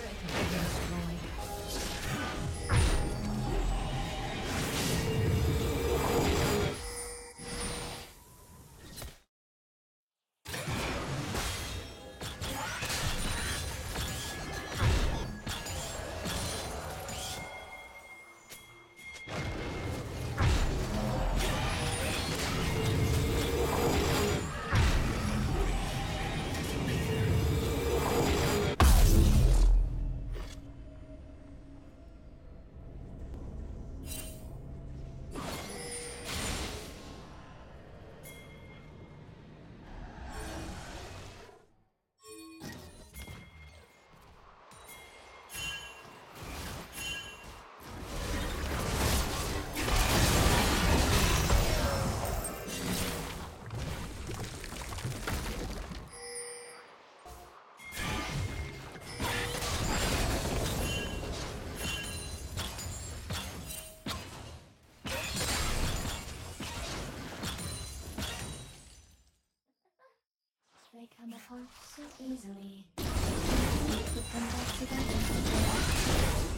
turret. Easily. Put them back together.